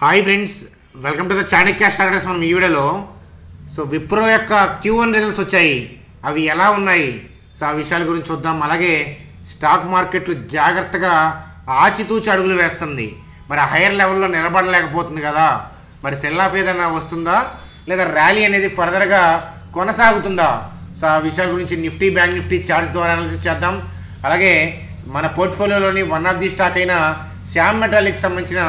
Hi friends welcome to the Chanakya starters మనం ఈ వీడియోలో. సో విప్రో యొక్క క్యూ వన్ రిజల్ట్స్ వచ్చాయి. అవి ఎలా ఉన్నాయి? సో ఆ విషయాల గురించి చూద్దాం. అలాగే స్టాక్ మార్కెట్లు జాగ్రత్తగా ఆచితూచి అడుగులు వేస్తుంది. మరి హైయర్ లెవెల్లో నిలబడలేకపోతుంది కదా. మరి సెల్ ఆఫ్ ఏదైనా వస్తుందా? లేదా ర్యాలీ అనేది ఫర్దర్గా కొనసాగుతుందా? సో ఆ విషయాల గురించి నిఫ్టీ బ్యాంక్ నిఫ్టీ చార్ట్స్ ద్వారా అనాలిసిస్ చేద్దాం. అలాగే మన పోర్ట్ఫోలియోలోని వన్ ఆఫ్ ది స్టాక్ అయిన శ్యామ్ మెటాలిక్ సంబంధించిన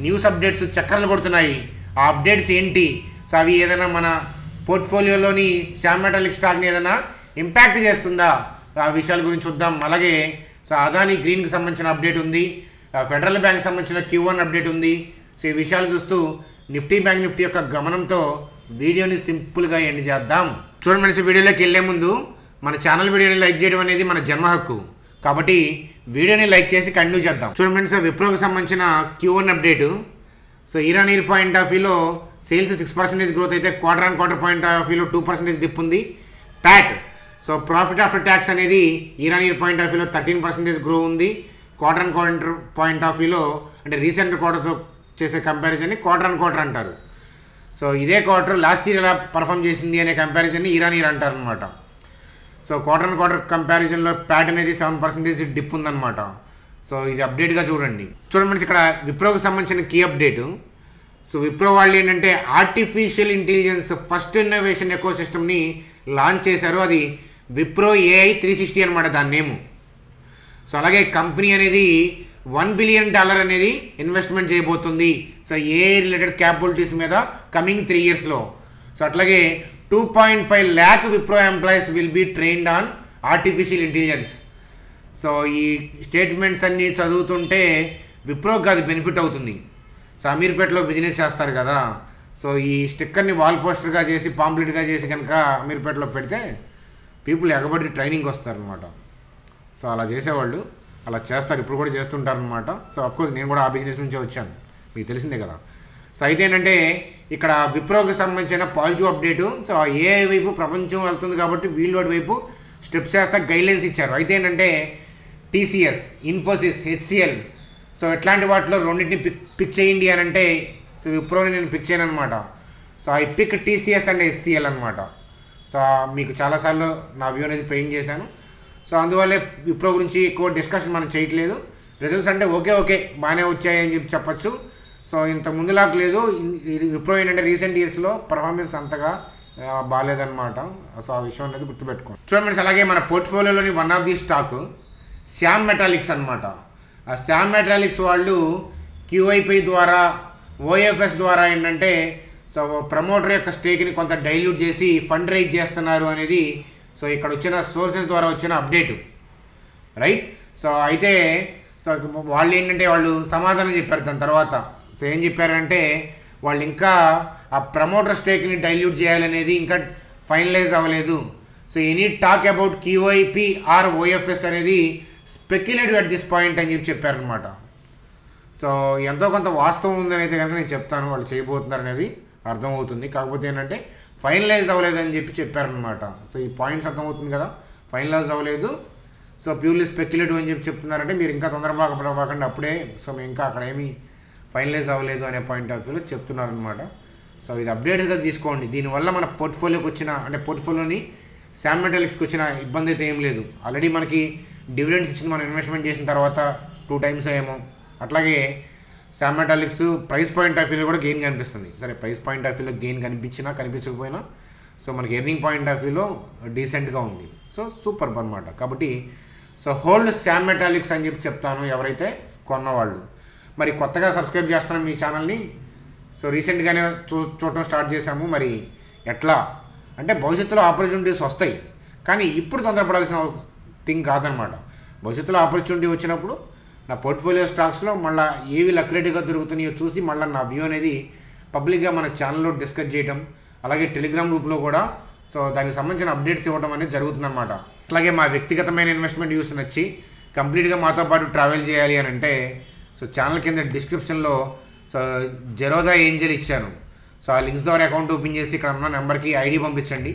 న్యూస్ అప్డేట్స్ చక్కర్లు కొడుతున్నాయి. ఆ అప్డేట్స్ ఏంటి? సో అవి ఏదైనా మన పోర్ట్ఫోలియోలోని శ్యామ్ మెటాలిక్ స్టాక్ని ఏదైనా ఇంపాక్ట్ చేస్తుందా? ఆ విషయాల గురించి చూద్దాం. అలాగే సో అదాని గ్రీన్కి సంబంధించిన అప్డేట్ ఉంది. ఆ ఫెడరల్ బ్యాంక్ సంబంధించిన క్యూ వన్ అప్డేట్ ఉంది. సో ఈ విషయాలు చూస్తూ నిఫ్టీ బ్యాంక్ నిఫ్టీ యొక్క గమనంతో వీడియోని సింపుల్గా ఎండ్ చేద్దాం. చూడండి మనిషి వీడియోలోకి వెళ్ళే ముందు మన ఛానల్ వీడియోని లైక్ చేయడం అనేది మన జన్మ హక్కు. కాబట్టి వీడియోని లైక్ చేసి కంటిన్యూ చేద్దాం. చూడండి ఫ్రెండ్స్ విప్రోకి సంబంధించిన Q one update. So year on year point of వ్యూలో సేల్స్ సిక్స్ పర్సెంటేజ్ గ్రోత్ అయితే quarter on quarter point of వ్యూలో టూ పర్సెంటేజ్ డిప్ ఉంది. PAT. So profit after tax అనేది year on year point of వ్యూలో thirteen percentage grow ఉంది. Quarter and quarter point of వ్యూలో అంటే recent క్వార్టర్తో చేసే కంపారిజన్ని క్వార్టర్ అండ్ క్వార్టర్ అంటారు. సో ఇదే క్వార్టర్ లాస్ట్ ఇయర్ ఎలా పర్ఫామ్ చేసింది అనే కంపారిజన్ని ఇరాన్ ఇయర్ అంటారు అనమాట సో క్వార్టర్ అండ్ క్వార్టర్ కంపారిజన్లో ప్యాట్ అనేది సెవెన్ పర్సెంటేజ్ డిప్ ఉందన్నమాట. సో ఇది అప్డేట్గా చూడండి. చూడండి ఇక్కడ విప్రోకి సంబంధించిన కీ అప్డేటు సో విప్రో వాళ్ళు ఏంటంటే ఆర్టిఫిషియల్ ఇంటెలిజెన్స్ ఫస్ట్ ఇన్నోవేషన్ ఎకో సిస్టమ్ని లాంచ్ చేశారు. అది విప్రో ఏఐ త్రీ సిక్స్టీ అనమాట దాని నేము సో అలాగే కంపెనీ అనేది వన్ బిలియన్ డాలర్ అనేది ఇన్వెస్ట్మెంట్ చేయబోతుంది. సో ఏఐ రిలేటెడ్ క్యాపబిలిటీస్ మీద కమింగ్ త్రీ ఇయర్స్లో సో అట్లాగే two point five lakh Wipro employees will be trained on artificial intelligence so ఈ స్టేట్మెంట్స్ అన్నీ చదువుతుంటే విప్రోకి అది బెనిఫిట్ అవుతుంది. సో అమీర్పేటలో బిజినెస్ చేస్తారు కదా. సో ఈ స్టిక్కర్ని వాల్ పోస్టర్గా చేసి పాంప్లెట్గా చేసి కనుక అమీర్పేటలో పెడితే పీపుల్ ఎగబడి ట్రైనింగ్ వస్తారనమాట సో అలా చేసేవాళ్ళు అలా చేస్తారు. ఇప్పుడు కూడా చేస్తుంటారనమాట సో అఫ్కోర్స్ నేను కూడా ఆ బిజినెస్ నుంచే వచ్చాను. మీకు తెలిసిందే కదా. సో అయితే ఏంటంటే ఇక్కడ విప్రోకి సంబంధించిన పాజిటివ్ అప్డేటు సో ఆ ఏఐ వైపు ప్రపంచం వెళ్తుంది కాబట్టి వీల్డ్ వైపు స్టెప్స్ చేస్తా గైడ్లైన్స్ ఇచ్చారు. అయితే ఏంటంటే టీసీఎస్ ఇన్ఫోసిస్ హెచ్సిఎల్ సో ఇట్లాంటి వాటిలో రెండింటిని పిక్ పిక్ చేయండి అని అంటే సో విప్రోని నేను పిక్ చేయను అనమాట so I pick TCS and HCL అనమాట సో మీకు చాలాసార్లు నా వ్యూ అనేది పెయింట్ చేశాను. సో అందువల్లే విప్రో గురించి ఎక్కువ డిస్కషన్ మనం చేయట్లేదు. రిజల్ట్స్ అంటే ఓకే ఓకే బాగానే వచ్చాయని చెప్పి చెప్పచ్చు. సో ఇంత ముందులాగా లేదు. ఇప్పుడు విప్రో ఏంటంటే రీసెంట్ ఇయర్స్లో పర్ఫార్మెన్స్ అంతగా ఆ, బాగాలేదన్నమాట సో ఆ విషయం అనేది గుర్తుపెట్టుకోండి. చూడండి అలాగే మన పోర్ట్ఫోలియోలోని one of the stock Shyam metallics అనమాట ఆ శామ్ మెటాలిక్స్ వాళ్ళు క్యూఐపి ద్వారా ఓఎఫ్ఎస్ ద్వారా ఏంటంటే సో ప్రమోటర్ యొక్క స్టేక్ని కొంత డైల్యూట్ చేసి ఫండ్ రైజ్ చేస్తున్నారు అనేది సో ఇక్కడ వచ్చిన సోర్సెస్ ద్వారా వచ్చిన అప్డేటు రైట్ సో అయితే సో వాళ్ళు ఏంటంటే వాళ్ళు సమాధానం చెప్పారు దాని తర్వాత. సో ఏం చెప్పారంటే వాళ్ళు ఇంకా ఆ ప్రమోటర్ స్టేక్ని డైల్యూట్ చేయాలనేది ఇంకా ఫైనలైజ్ అవ్వలేదు. So any talk about QIP or OFS అనేది స్పెక్యులేటివ్ అట్ దిస్ పాయింట్ అని చెప్పి చెప్పారనమాట సో ఎంతో కొంత వాస్తవం ఉందని అయితే కనుక నేను చెప్తాను వాళ్ళు చేయబోతున్నారు అనేది అర్థమవుతుంది. కాకపోతే ఏంటంటే ఫైనలైజ్ అవ్వలేదని చెప్పి చెప్పారనమాట సో ఈ పాయింట్స్ అర్థమవుతుంది కదా ఫైనలైజ్ అవ్వలేదు. సో ప్యూర్లీ స్పెక్యులేటివ్ అని చెప్పి చెప్తున్నారంటే మీరు ఇంకా తొందరపడకుండా అప్పుడే సో మేము ఇంకా అక్కడ ఏమీ ఫైనలైజ్ అవ్వలేదు అనే పాయింట్ ఆఫ్ వ్యూలో చెప్తున్నారనమాట సో ఇది అప్డేట్గా తీసుకోండి. దీనివల్ల మన పోర్ట్ఫోలియోకి వచ్చిన అంటే పోర్ట్ఫోలియోని శామ్ మెటాలిక్స్కి వచ్చిన ఇబ్బంది అయితే ఏం లేదు. ఆల్రెడీ మనకి డివిడెండ్స్ ఇచ్చింది మనం ఇన్వెస్ట్మెంట్ చేసిన తర్వాత టూ టైమ్స్ ఏమో. అట్లాగే Shyam metallics price point of వ్యూలో కూడా గెయిన్ కనిపిస్తుంది. సరే ప్రైస్ పాయింట్ ఆఫ్ వ్యూలో గెయిన్ కనిపించినా కనిపించకపోయినా సో మనకి ఎర్నింగ్ పాయింట్ ఆఫ్ వ్యూలో డీసెంట్గా ఉంది. సో సూపర్ అనమాట కాబట్టి సో హోల్డ్ శామ్ మెటాలిక్స్ అని చెప్పి చెప్తాను ఎవరైతే కొన్నవాళ్ళు. మరి కొత్తగా సబ్స్క్రైబ్ చేస్తున్నాం మీ ఛానల్ని. సో రీసెంట్గానే చూ చూడటం స్టార్ట్ చేశాము. మరి ఎట్లా? అంటే భవిష్యత్తులో ఆపర్చునిటీస్ వస్తాయి. కానీ ఇప్పుడు తొందరపడాల్సిన థింగ్ కాదనమాట. భవిష్యత్తులో ఆపర్చునిటీ వచ్చినప్పుడు నా పోర్ట్ఫోలియో స్టాక్స్లో మళ్ళీ ఏవి లక్రేటివ్గా దొరుకుతున్నాయో చూసి మళ్ళీ నా వ్యూ అనేది పబ్లిక్గా మన ఛానల్లో డిస్కస్ చేయడం అలాగే టెలిగ్రామ్ గ్రూప్లో కూడా. సో దానికి సంబంధించిన అప్డేట్స్ ఇవ్వడం అనేది జరుగుతుందన్నమాట. అలాగే మా వ్యక్తిగతమైన ఇన్వెస్ట్మెంట్ యూస్ నచ్చి కంప్లీట్గా మాతో పాటు ట్రావెల్ చేయాలి అని అంటే సో ఛానల్ కింద డిస్క్రిప్షన్లో సో జెరోదా ఏంజల్ ఇచ్చాను. సో ఆ లింక్స్ ద్వారా అకౌంట్ ఓపెన్ చేసి ఇక్కడ ఉన్న నెంబర్కి ఐడి పంపించండి.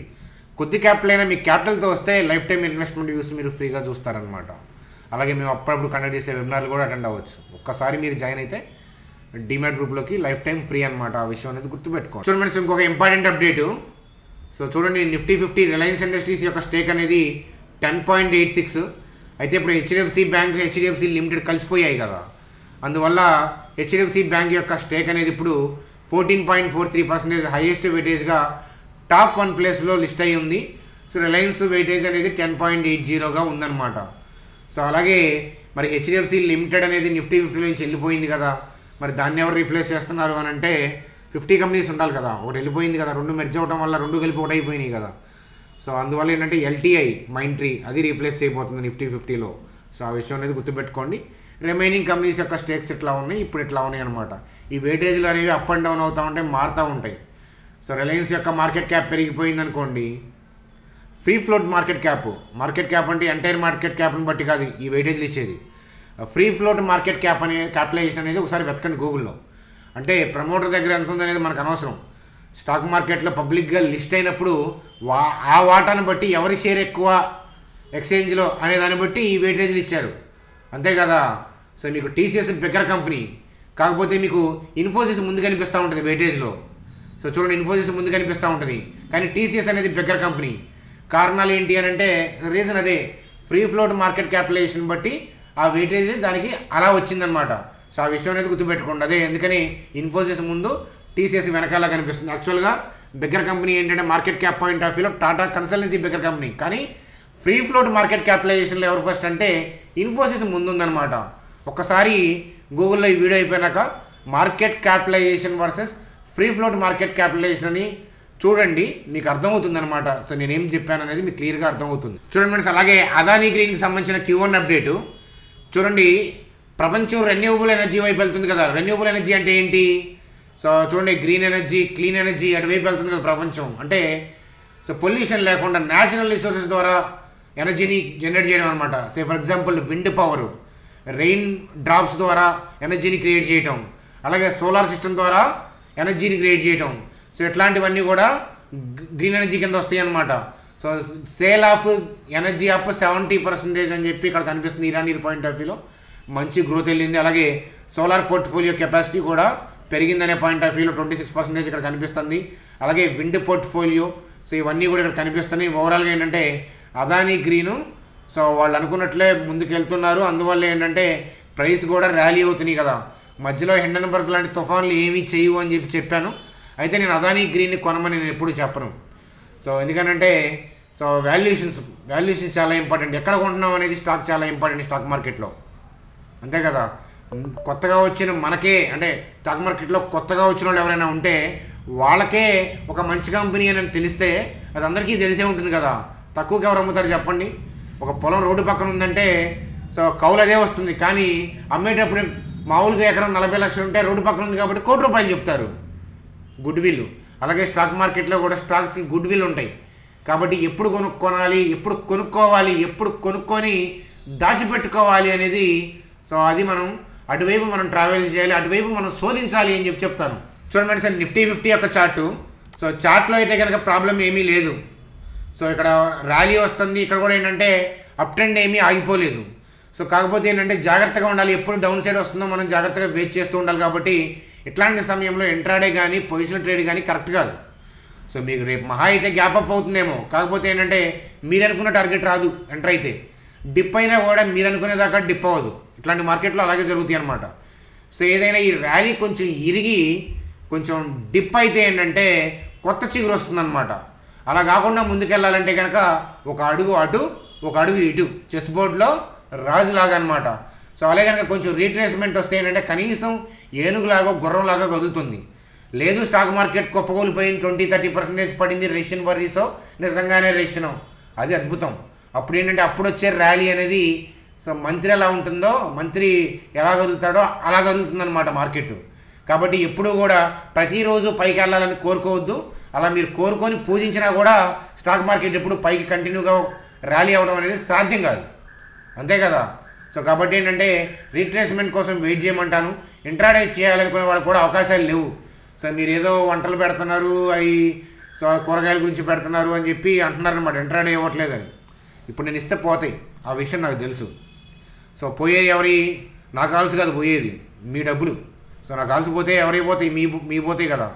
కొద్ది క్యాపిటల్ అయినా మీ క్యాపిటల్తో వస్తే లైఫ్ టైం ఇన్వెస్ట్మెంట్ యూస్ మీరు ఫ్రీగా చూస్తారనమాట అలాగే మేము అప్పుడప్పుడు కండక్ట్ చేసే వెబినార్లు కూడా అటెండ్ అవ్వచ్చు. ఒక్కసారి మీరు జాయిన్ అయితే డిమాట్ గ్రూప్లోకి లైఫ్ టైం ఫ్రీ అనమాట ఆ విషయం అనేది గుర్తుపెట్టుకోండి. చూడండి ఫ్రెండ్స్ ఇంకొక ఇంపార్టెంట్ అప్డేటు సో చూడండి నిఫ్టీ ఫిఫ్టీ రిలయన్స్ ఇండస్ట్రీస్ యొక్క స్టేక్ అనేది టెన్ పాయింట్ ఎయిట్ సిక్స్ అయితే ఇప్పుడు హెచ్డిఎఫ్సి బ్యాంక్ హెచ్డిఎఫ్సి లిమిటెడ్ కలిసిపోయాయి కదా. అందువల్ల హెచ్డిఎఫ్సి బ్యాంక్ యొక్క స్టేక్ అనేది ఇప్పుడు fourteen point four three percentage highest వెయిటేజ్గా top one ప్లేస్లో లిస్ట్ అయ్యి ఉంది. సో రిలయన్స్ వెయిటేజ్ అనేది టెన్ పాయింట్ ఎయిట్ జీరోగా ఉందన్నమాట. సో అలాగే మరి హెచ్డిఎఫ్సి లిమిటెడ్ అనేది నిఫ్టీ ఫిఫ్టీ నుంచి వెళ్ళిపోయింది కదా. మరి దాన్ని ఎవరు రీప్లేస్ చేస్తున్నారు అని అంటే ఫిఫ్టీ కంపెనీస్ ఉండాలి కదా. ఒకటి వెళ్ళిపోయింది కదా. రెండు మెర్జ్ అవడం వల్ల రెండు కలిపి ఒకటి అయిపోయినాయి కదా. సో అందువల్ల ఏంటంటే ఎల్టీఐ మైండ్ ట్రీ అది రీప్లేస్ అయిపోతుంది నిఫ్టీ ఫిఫ్టీలో. సో ఆ విషయం అనేది గుర్తుపెట్టుకోండి. రిమైనింగ్ కంపెనీస్ యొక్క స్టేక్స్ ఎట్లా ఉన్నాయి ఇప్పుడు ఎట్లా ఉన్నాయి అనమాట ఈ వెయిటేజ్లు అనేవి అప్ అండ్ డౌన్ అవుతూ ఉంటాయి మారుతూ ఉంటాయి. సో రిలయన్స్ యొక్క మార్కెట్ క్యాప్ పెరిగిపోయింది అనుకోండి free float market cap market cap అంటే ఎంటైర్ మార్కెట్ క్యాప్ని బట్టి కాదు ఈ వెయిటేజ్లు ఇచ్చేది. ఫ్రీ ఫ్లోట్ మార్కెట్ క్యాప్ అనే క్యాపిటలైజేషన్ అనేది ఒకసారి వెతకండి గూగుల్లో అంటే ప్రమోటర్ దగ్గర ఎంత ఉందనేది మనకు అనవసరం. స్టాక్ మార్కెట్లో పబ్లిక్గా లిస్ట్ అయినప్పుడు వా ఆ వాటాను బట్టి ఎవరి షేర్ ఎక్కువ ఎక్స్చేంజ్లో అనే దాన్ని బట్టి ఈ వెయిటేజ్లు ఇచ్చారు. అంతే కదా? సో మీకు టీసీఎస్ బిగ్గర్ కంపెనీ. కాకపోతే మీకు ఇన్ఫోసిస్ ముందు కనిపిస్తూ ఉంటుంది వెయిటేజ్లో సో చూడండి ఇన్ఫోసిస్ ముందు కనిపిస్తూ ఉంటుంది. కానీ టీసీఎస్ అనేది బిగ్గర్ కంపెనీ. కారణాలు ఏంటి అని అంటే రీజన్ అదే. ఫ్రీ ఫ్లోట్ మార్కెట్ క్యాపిటలైజేషన్ బట్టి ఆ వెయిటేజ్ దానికి అలా వచ్చిందనమాట సో ఆ విషయం అనేది గుర్తుపెట్టుకోండి. అదే ఎందుకని ఇన్ఫోసిస్ ముందు టీసీఎస్ వెనకాల కనిపిస్తుంది. యాక్చువల్గా బిగ్గర్ కంపెనీ ఏంటంటే మార్కెట్ క్యాప్ పాయింట్ ఆఫ్ వ్యూలో టాటా కన్సల్టెన్సీ బిగ్గర్ కంపెనీ. కానీ ఫ్రీ ఫ్లోట్ మార్కెట్ క్యాపిటలైజేషన్లో ఎవరు ఫస్ట్ అంటే ఇన్ఫోసిస్ ముందుందనమాట ఒక్కసారి గూగుల్లో ఈ వీడియో అయిపోయినాక market capitalization versus free float market capitalization అని చూడండి మీకు అర్థమవుతుంది అనమాట సో నేనేం చెప్పాను అనేది మీకు క్లియర్గా అర్థమవుతుంది. చూడండి ఫ్రెండ్స్ అలాగే అదానీ గ్రీన్కి సంబంధించిన క్యూ వన్ అప్డేటు. చూడండి ప్రపంచం రెన్యూవబుల్ ఎనర్జీ వైపు వెళ్తుంది కదా. రెన్యూవబుల్ ఎనర్జీ అంటే ఏంటి? సో చూడండి గ్రీన్ ఎనర్జీ క్లీన్ ఎనర్జీ అటువైపు వెళ్తుంది కదా ప్రపంచం. అంటే సో పొల్యూషన్ లేకుండా న్యాచురల్ రిసోర్సెస్ ద్వారా ఎనర్జీని జనరేట్ చేయడం అనమాట say for example wind power rain drops ద్వారా ఎనర్జీని క్రియేట్ చేయటం. అలాగే సోలార్ సిస్టమ్ ద్వారా ఎనర్జీని క్రియేట్ చేయటం. సో ఇట్లాంటివన్నీ కూడా గ్రీన్ ఎనర్జీ కింద వస్తాయి అనమాట so sale of energy up seventy percentage అని చెప్పి ఇక్కడ కనిపిస్తుంది ఇరానీ పాయింట్ ఆఫ్ వ్యూలో మంచి గ్రోత్ వెళ్ళింది. అలాగే సోలార్ పోర్ట్ఫోలియో కెపాసిటీ కూడా పెరిగిందనే పాయింట్ ఆఫ్ వ్యూలో ట్వంటీ సిక్స్ పర్సెంటేజ్ ఇక్కడ కనిపిస్తుంది. అలాగే విండ్ పోర్ట్ఫోలియో సో ఇవన్నీ కూడా ఇక్కడ కనిపిస్తున్నాయి. ఓవరాల్గా ఏంటంటే అదానీ గ్రీను. సో వాళ్ళు అనుకున్నట్లే ముందుకెళ్తున్నారు. అందువల్ల ఏంటంటే ప్రైస్ కూడా ర్యాలీ అవుతున్నాయి కదా. మధ్యలో హెండన్బర్గ్ లాంటి తుఫాన్లు ఏమీ చేయవు అని చెప్పి చెప్పాను. అయితే నేను అదానీ గ్రీన్ని కొనమని నేను ఎప్పుడు చెప్పను. సో ఎందుకనంటే సో వాల్యుయేషన్స్ వాల్యుయేషన్స్ చాలా ఇంపార్టెంట్. ఎక్కడ కొంటున్నాం అనేది స్టాక్ చాలా ఇంపార్టెంట్ స్టాక్ మార్కెట్లో. అంతే కదా. కొత్తగా వచ్చిన మనకే అంటే స్టాక్ మార్కెట్లో కొత్తగా వచ్చిన వాళ్ళు ఎవరైనా ఉంటే వాళ్ళకే ఒక మంచి కంపెనీ అని తెలిస్తే అది అందరికీ తెలిసే ఉంటుంది కదా. తక్కువకి ఎవరు అమ్ముతారు చెప్పండి. ఒక పొలం రోడ్డు పక్కన ఉందంటే సో కౌలు అదే వస్తుంది. కానీ అమ్మేటప్పుడు మామూలుగా ఎకరం నలభై లక్షలు ఉంటే రోడ్డు పక్కన ఉంది కాబట్టి కోటి రూపాయలు చెప్తారు. గుడ్ విల్ అలాగే స్టాక్ మార్కెట్లో కూడా స్టాక్స్కి గుడ్ విల్ ఉంటాయి. కాబట్టి ఎప్పుడు కొనుక్కోనాలి ఎప్పుడు కొనుక్కోవాలి ఎప్పుడు కొనుక్కొని దాచిపెట్టుకోవాలి అనేది సో అది మనం అటువైపు మనం ట్రావెల్ చేయాలి అటువైపు మనం శోధించాలి అని చెప్పి చెప్తాను. చూడండి సార్ నిఫ్టీ ఫిఫ్టీ యొక్క చార్టు. సో చార్ట్లో అయితే కనుక ప్రాబ్లం ఏమీ లేదు. సో ఇక్కడ ర్యాలీ వస్తుంది. ఇక్కడ కూడా ఏంటంటే అప్ ట్రెండ్ ఏమీ ఆగిపోలేదు. సో కాకపోతే ఏంటంటే జాగ్రత్తగా ఉండాలి. ఎప్పుడు డౌన్ సైడ్ వస్తుందో మనం జాగ్రత్తగా వెయిట్ చేస్తూ ఉండాలి కాబట్టి ఇట్లాంటి సమయంలో ఇంట్రాడే కానీ పొజిషన్ ట్రేడ్ కానీ కరెక్ట్ కాదు. సో మీకు రేపు మహా అయితే గ్యాప్ అప్ అవుతుందేమో. కాకపోతే ఏంటంటే మీరు అనుకున్న టార్గెట్ రాదు ఎంటర్ అయితే. డిప్ అయినా కూడా మీరు అనుకునేదాకా డిప్ అవ్వదు. ఇట్లాంటి మార్కెట్లో అలాగే జరుగుతాయి అనమాట సో ఏదైనా ఈ ర్యాలీ కొంచెం ఇరిగి కొంచెం డిప్ అయితే ఏంటంటే కొత్త చిగురు వస్తుందన్నమాట. అలా కాకుండా ముందుకెళ్ళాలంటే కనుక ఒక అడుగు అటు ఒక అడుగు ఇటు. చెస్ బోర్డ్లో రాజులాగా అనమాట సో అలాగే కనుక కొంచెం రీట్రేస్మెంట్ వస్తే ఏంటంటే కనీసం ఏనుగులాగా గుర్రంలాగా కదులుతుంది. లేదు స్టాక్ మార్కెట్ కుప్పకూలిపోయింది ట్వంటీ థర్టీ పర్సెంటేజ్ పడింది రేషన్ వర్రీసో నిజంగానే రష్యనో అది అద్భుతం. అప్పుడు ఏంటంటే అప్పుడు వచ్చే ర్యాలీ అనేది సో మంత్రి ఎలా ఉంటుందో మంత్రి ఎలా కదులుతాడో అలా కదులుతుందన్నమాట మార్కెట్ కాబట్టి ఎప్పుడూ కూడా ప్రతిరోజు పైకి వెళ్ళాలని కోరుకోవద్దు. అలా మీరు కోరుకొని పూజించినా కూడా స్టాక్ మార్కెట్ ఎప్పుడు పైకి కంటిన్యూగా ర్యాలీ అవ్వడం అనేది సాధ్యం కాదు. అంతే కదా? సో కాబట్టి ఏంటంటే రీట్రేస్మెంట్ కోసం వెయిట్ చేయమంటాను. ఇంట్రాడే చేయాలనుకునే వాళ్ళకి కూడా అవకాశాలు లేవు. సో మీరు ఏదో వంటలు పెడుతున్నారు అవి సో కూరగాయల గురించి పెడుతున్నారు అని చెప్పి అంటున్నారు అనమాట ఇంట్రాడే ఇవ్వట్లేదని. ఇప్పుడు నేను ఇస్తే పోతాయి. ఆ విషయం నాకు తెలుసు. సో పోయేది ఎవరి నాకు కాల్సి కాదు పోయేది. మీ డబ్బులు. సో నాకు కాల్సిపోతే ఎవరైపోతాయి మీ మీ పోతాయి కదా.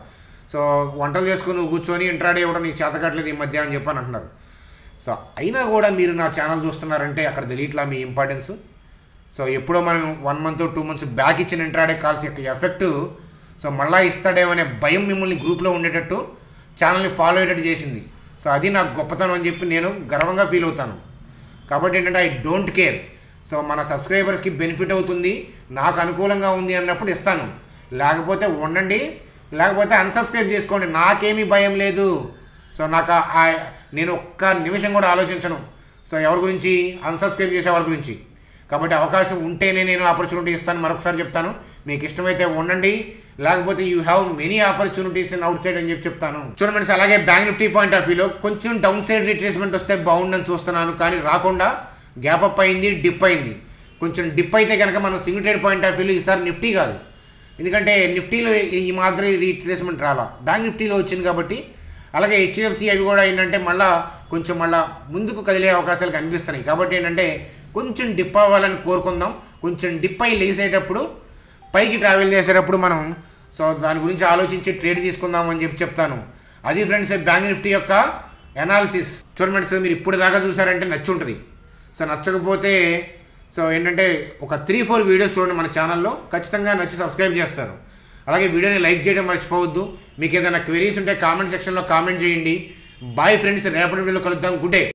సో వంటలు చేసుకుని నువ్వు కూర్చొని ఇంట్రాడే ఇవ్వడం నీకు చేతకట్లేదు ఈ మధ్య అని చెప్పని అంటున్నారు. సో అయినా కూడా మీరు నా ఛానల్ చూస్తున్నారంటే అక్కడ తెలియట్లా మీ ఇంపార్టెన్స్ సో ఎప్పుడో మనం one month two months back ఇచ్చిన ఇంట్రాడే కాల్స్ యొక్క ఎఫెక్ట్ సో మళ్ళీ ఇస్తాడేమనే భయం మిమ్మల్ని గ్రూప్లో ఉండేటట్టు ఛానల్ని ఫాలో అయ్యేటట్టు చేసింది. సో అది నాకు గొప్పతనం అని చెప్పి నేను గర్వంగా ఫీల్ అవుతాను. కాబట్టి ఏంటంటే ఐ డోంట్ కేర్ సో మన సబ్స్క్రైబర్స్కి బెనిఫిట్ అవుతుంది. నాకు అనుకూలంగా ఉంది అన్నప్పుడు ఇస్తాను. లేకపోతే ఉండండి లేకపోతే అన్సబ్స్క్రైబ్ చేసుకోండి. నాకేమీ భయం లేదు. సో నాకు నేను ఒక్క నిమిషం కూడా ఆలోచించను. సో ఎవరి గురించి? అన్సబ్స్క్రైబ్ చేసే వాళ్ళ గురించి. కాబట్టి అవకాశం ఉంటేనే నేను ఆపర్చునిటీ ఇస్తాను. మరొకసారి చెప్తాను. మీకు ఇష్టమైతే ఉండండి. లేకపోతే you have many opportunities in outside అని చెప్పి చెప్తాను. చూడండి అలాగే బ్యాంక్ నిఫ్టీ పాయింట్ ఆఫ్ వ్యూలో కొంచెం డౌన్ సైడ్ రిట్రేస్మెంట్ వస్తే బాగుండని చూస్తున్నాను. కానీ రాకుండా గ్యాప్ అప్ అయింది డిప్ అయింది. కొంచెం డిప్ అయితే కనుక మనం సింగిల్ ట్రేడ్ పాయింట్ ఆఫ్ వ్యూలో ఈసారి నిఫ్టీ కాదు. ఎందుకంటే నిఫ్టీలో ఈ మాదిరి రీట్రేస్మెంట్ రాలా. బ్యాంక్ నిఫ్టీలో వచ్చింది కాబట్టి అలాగే హెచ్డిఎఫ్సి అవి కూడా ఏంటంటే మళ్ళా కొంచెం మళ్ళా ముందుకు కదిలే అవకాశాలు కనిపిస్తున్నాయి. కాబట్టి ఏంటంటే కొంచెం డిప్ అవ్వాలని కోరుకుందాం. కొంచెం డిప్ అయి లేసేటప్పుడు పైకి ట్రావెల్ చేసేటప్పుడు మనం సో దాని గురించి ఆలోచించి ట్రేడ్ తీసుకుందాం అని చెప్పి చెప్తాను. అది ఫ్రెండ్స్ బ్యాంక్ నిఫ్టీ యొక్క ఎనాలిసిస్ చూడండి మీరు ఇప్పుడు దాకా చూసారంటే నచ్చి ఉంటుంది సో నచ్చకపోతే సో ఏంటంటే ఒక త్రీ ఫోర్ వీడియోస్ చూడండి మన ఛానల్లో ఖచ్చితంగా నచ్చి సబ్స్క్రైబ్ చేస్తారు. అలాగే వీడియోని లైక్ చేయడం మర్చిపోవద్దు. మీకు ఏదైనా క్వెరీస్ ఉంటే కామెంట్ సెక్షన్లో కామెంట్ చేయండి. బాయ్ ఫ్రెండ్స్ రేపటి వీడియోలో కలుద్దాం. Good day